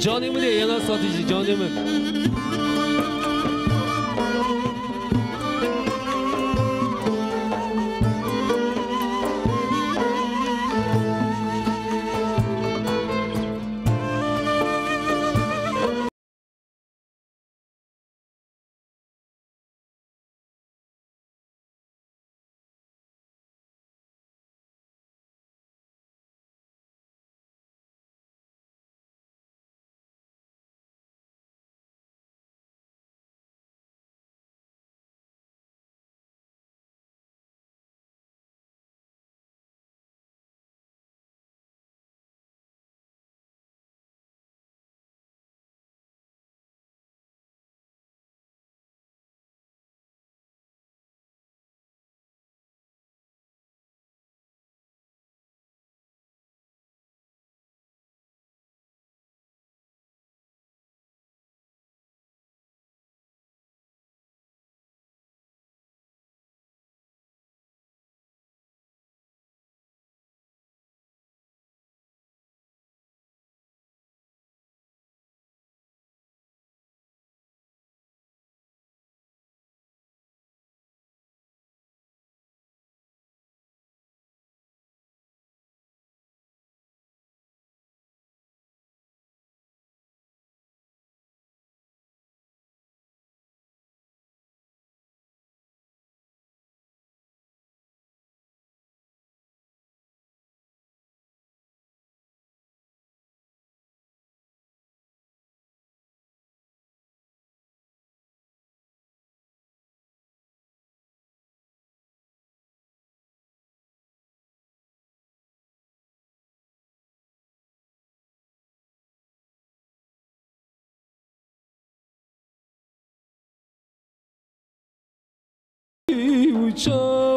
Canımı de yana satıcı canımı. future.